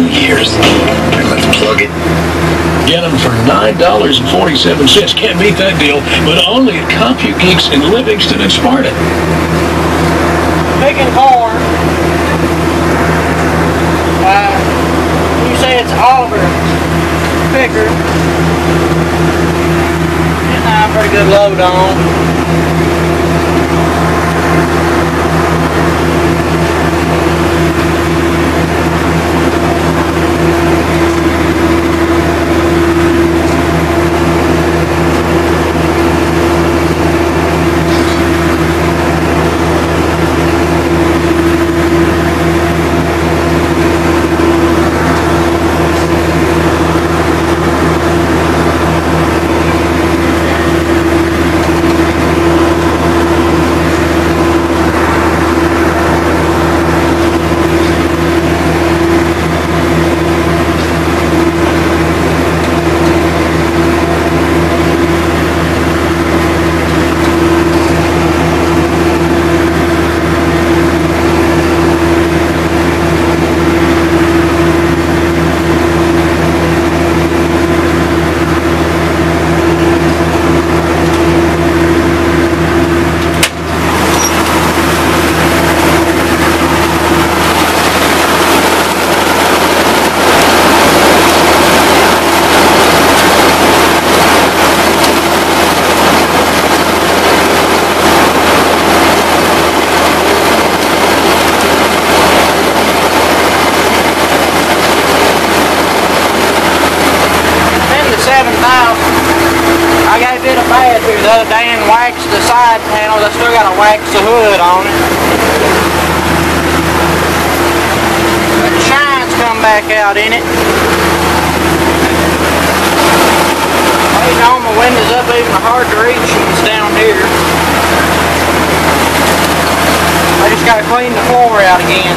two years. Let's plug it. Get them for $9.47. Can't beat that deal, but only at CompuGeeks in Livingston and Sparta. Picking corn. Uh, you say it's Oliver Picker. Getting a pretty good load on. Then the 7000. I gave it a bad here the other day and waxed the side panels. I still gotta wax the hood on it. The shine's come back out in it. Waiting on my windows up even hard to reach ones down here. I just gotta clean the floor out again.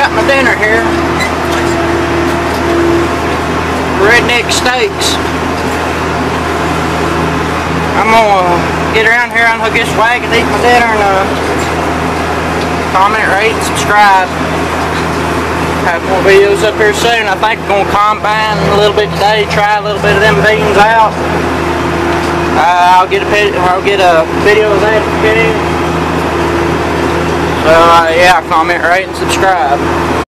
Got my dinner here. Steaks. I'm gonna get around here, unhook this wagon, eat my dinner, and uh, comment, rate, and subscribe. Have more videos up here soon. I think I'm gonna combine a little bit today, try a little bit of them beans out. Uh, I'll get a I'll get a video of that. So uh, yeah, comment, rate, and subscribe.